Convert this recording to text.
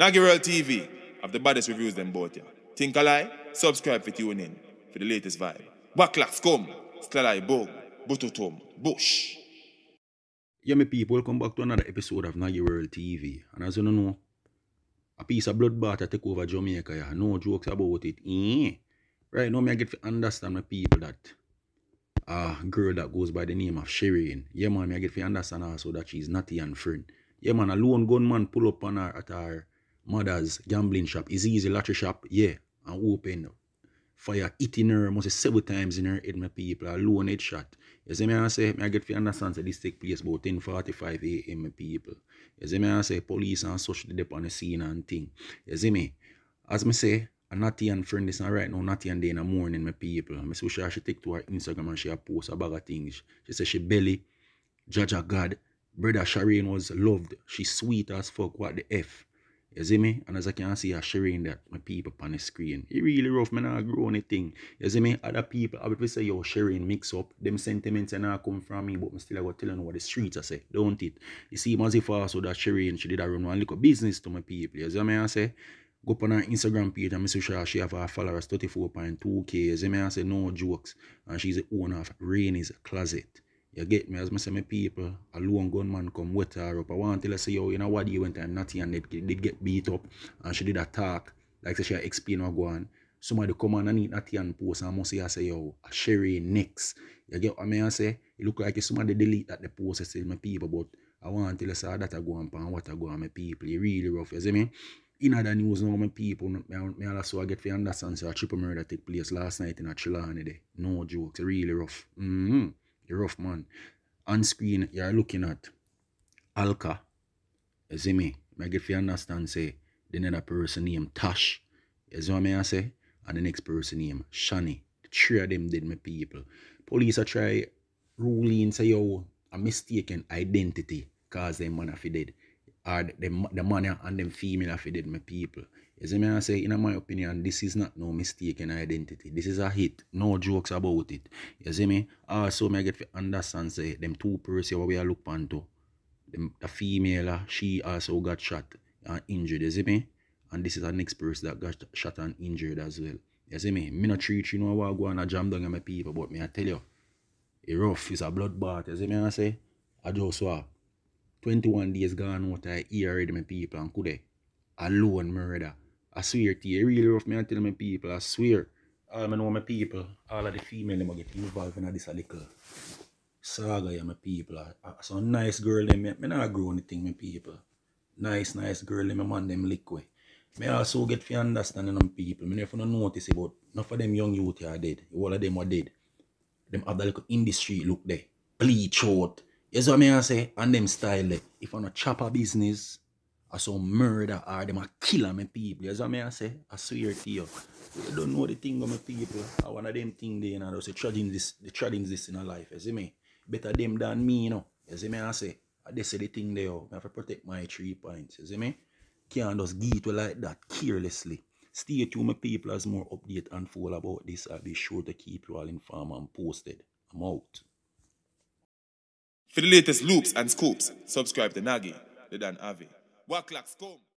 World TV have the baddest reviews them both ya. Think a lie? Subscribe for tune in for the latest vibe. Backlash come, Slalai Bog, Bututum, Bush. Yeah, my people, welcome back to another episode of World TV. And as you know, a piece of bloodbath take over Jamaica. Yeah. No jokes about it. Eh. Right now, me I get to understand my people that a girl that goes by the name of Shireen. Yeah, man, me I get to understand also that she's Nattyann friend. Yeah, man, a lone gunman pull up on her at her mother's gambling shop. Is easy lottery shop? Yeah, and open fire hitting her must several times in her head, my people, a lone head shot. You see me I say, I get to understand that this take place about 10.45 a.m. my people. You see me I say, police and such up on the scene and thing. You see me? As me say, a Nattyann friend is not right now, Nattyann day in the morning, my people. I see she, take to her Instagram and she post a bag of things. She say she belly, judge of God, brother Shireen was loved. She sweet as fuck, what the F. You see me? And as I can see, I sharing that my people on the screen. It really rough, man. I grow anything. You see me? Other people, I would say, yo, sharing mix up. Them sentiments and not come from me, but I still I got telling what the streets I say. Don't it? You see, as if also that sharing, she did a run one little business to my people. You see me? I say, go up on her Instagram page and I see she have her followers 34.2k. You see me? I say, no jokes. And she's the owner of Rainey's Closet. You get me? As I say, my people, a lone gunman come wet her up. I want to tell her, say, yo, you know what, you went time Nattyann they did get beat up and she did attack. Like she explain what go on. Somebody come on and eat Nattyann post and must say, I say, yo, a Sherry next. You get what I mean? I say, it look like somebody delete that the post, I say, my people, but I want to tell her, say, that I go on and what I go on, my people. It really rough, you see me? In other news now, my people, me, also I get to understand, so a triple murder take place last night in a Trelawny day. No jokes, really rough. Mm-hmm. Mm-hmm rough man. On screen, you're looking at Alka. You see me? I get you understand, say, the another person named Tash. You see what I say? And the next person named Shani. The three of them did my people. Police are try ruling, say, yo, a mistaken identity cause them man are dead. Or the, the man and them female dead, my people. You see me I say, in my opinion, this is not no mistaken identity. This is a hit. No jokes about it. You see me? Also, me get to understand, say, them two person what we are look onto. Them, the female, uh, she also got shot and injured. You see me? And this is the next person that got shot and injured as well. You see me? Me not treat you know what go on a jam down on my people, but me I tell you, it rough. It's a bloodbath. You see me I say? I just saw 21 days gone out I hear already my people and could they alone murder. I swear to you, really rough me and tell my people, I swear. All I know my people, all of the female them get involved in this a little saga yeah, my people. I, so nice girl them, me, me not grow anything my people. Nice, nice girl them, man them liquid. Me also get to understanding them people. Me never notice but enough of them young youth are dead. All of them are dead. Them have the little industry look there. Bleach out. You see what I say? And them style. If I'm a chopper business, or some murder or them a killer my people. You know what I say? I swear to you. You don't know the thing of my people. I one of them thing there, you know, say treading this, this in a life, you see me? Better them than me, you know. You see me I say? I they say the thing there, I have to protect my three points, you see me? Can't just give it like that carelessly. Stay tuned, my people, as more update and full about this. I'll be sure to keep you all informed and posted. I'm out. For the latest loops and scoops, subscribe to Naggy, the Dan Avi. Waklaks come.